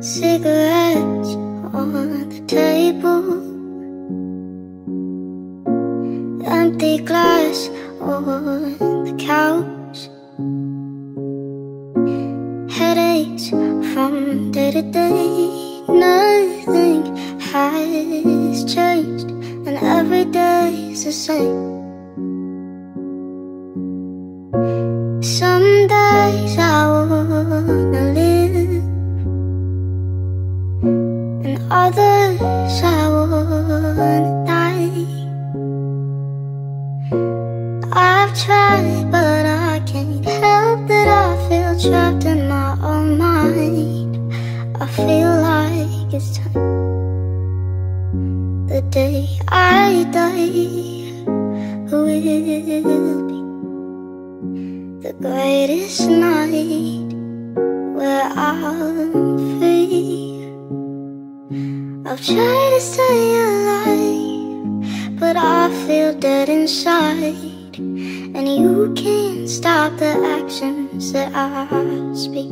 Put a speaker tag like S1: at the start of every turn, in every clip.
S1: Cigarettes on the table Empty glass on the couch. Headaches from day to day. Nothing has changed And every day is the same. Some days I But I can't help that I feel trapped in my own mind I feel like it's time The day I die will be the greatest night where I'm free. I've tried to stay alive, but I feel dead inside. And you can't stop the actions that I speak.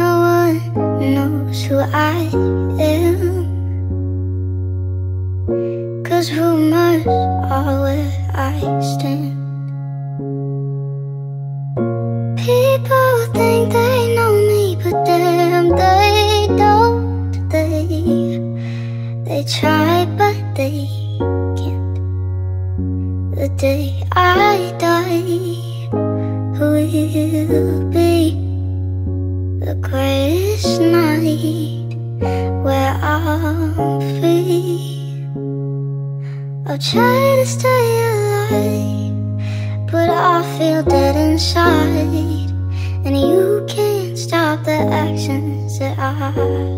S1: No one knows who I am Cause rumors are where I stand they try but they can't The day I die will be the greatest night where I'm free. I'll try to stay alive, but I feel dead inside. And you can't stop the actions that I